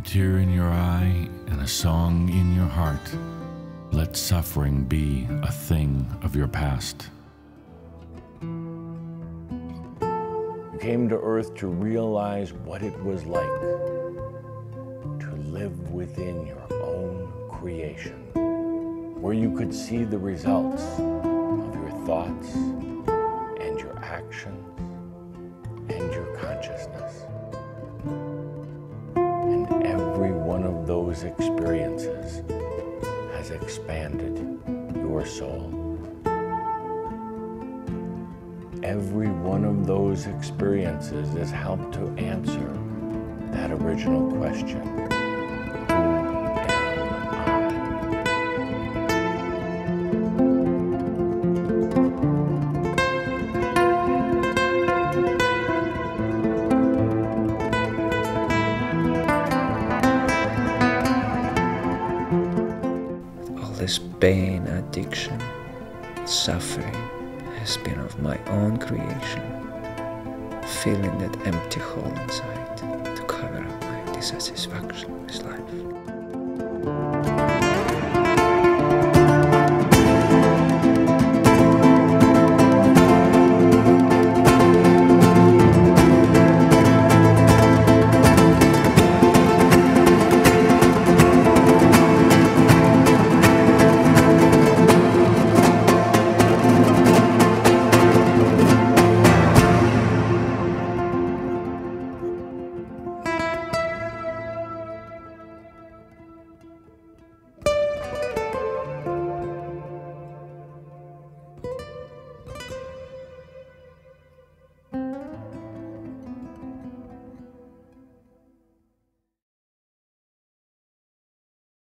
a tear in your eye and a song in your heart, let suffering be a thing of your past. You came to earth to realize what it was like to live within your own creation, where you could see the results of your thoughts and your actions and your consciousness. Every one of those experiences has expanded your soul. Every one of those experiences has helped to answer that original question. This pain, addiction, suffering has been of my own creation, filling that empty hole inside to cover up my dissatisfaction.